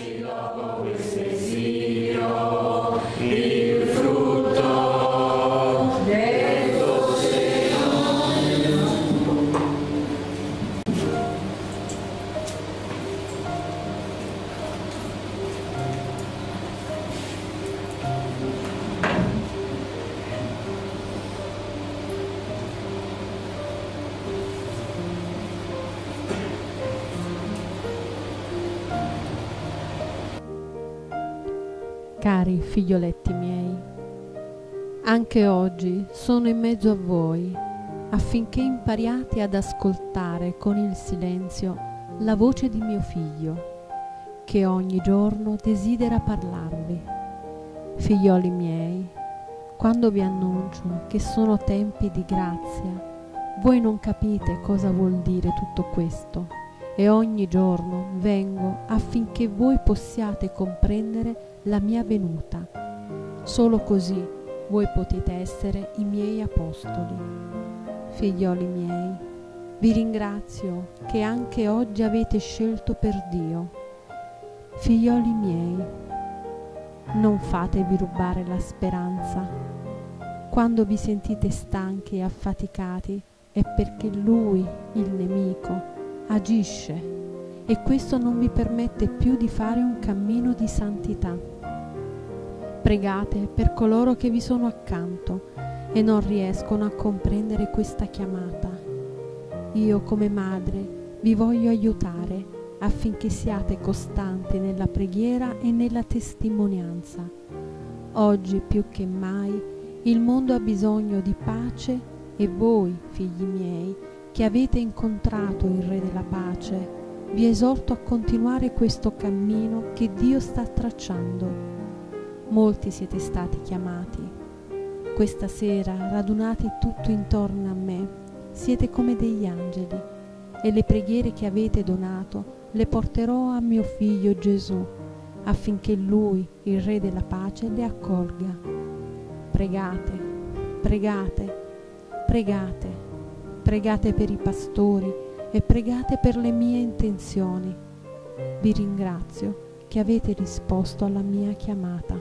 Lord, we say, Cari figlioletti miei, anche oggi sono in mezzo a voi affinché impariate ad ascoltare con il silenzio la voce di mio figlio, che ogni giorno desidera parlarvi. Figlioli miei, quando vi annuncio che sono tempi di grazia, voi non capite cosa vuol dire tutto questo e ogni giorno vengo affinché voi possiate comprendere la mia venuta. Solo così voi potete essere i miei apostoli. Figlioli miei, vi ringrazio che anche oggi avete scelto per Dio. Figlioli miei, non fatevi rubare la speranza. Quando vi sentite stanchi e affaticati è perché Lui, il nemico, agisce e questo non vi permette più di fare un cammino di santità. Pregate per coloro che vi sono accanto e non riescono a comprendere questa chiamata. Io come madre vi voglio aiutare affinché siate costanti nella preghiera e nella testimonianza. Oggi più che mai il mondo ha bisogno di pace e voi, figli miei, che avete incontrato il Re della pace, vi esorto a continuare questo cammino che Dio sta tracciando Molti siete stati chiamati. Questa sera, radunati tutto intorno a me, siete come degli angeli e le preghiere che avete donato le porterò a mio figlio Gesù affinché lui, il Re della pace, le accolga. Pregate, pregate, pregate, pregate per i pastori e pregate per le mie intenzioni. Vi ringrazio che avete risposto alla mia chiamata.